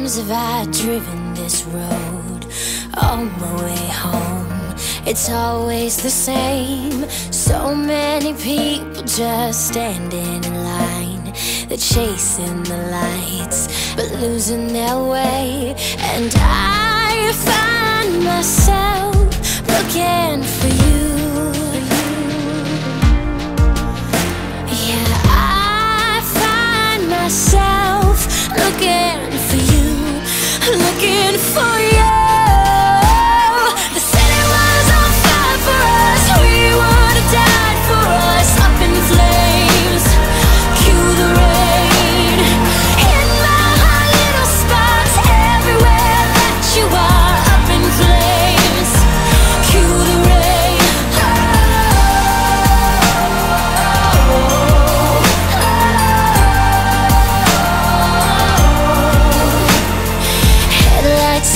times have I driven this road on my way home? It's always the same. So many people just standing in line. They're chasing the lights, but losing their way. And I find myself looking for for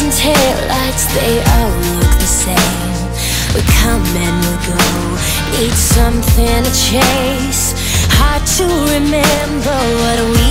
and tail lights, they all look the same. We come and we go, need something to chase. Hard to remember what we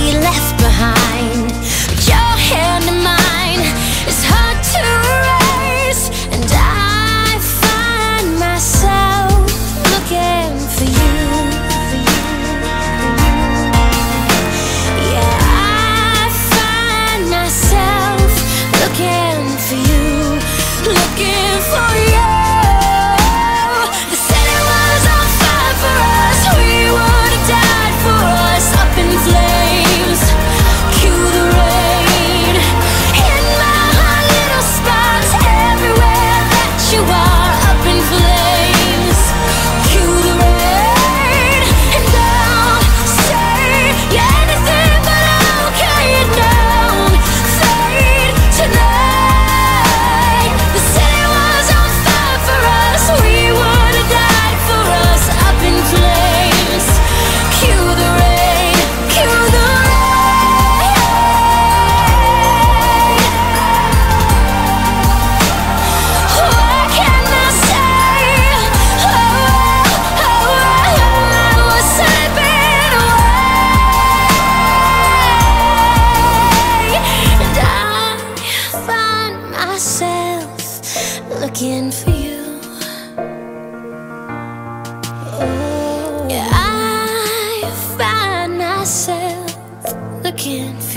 myself looking for you. Mm, yeah, I find myself looking for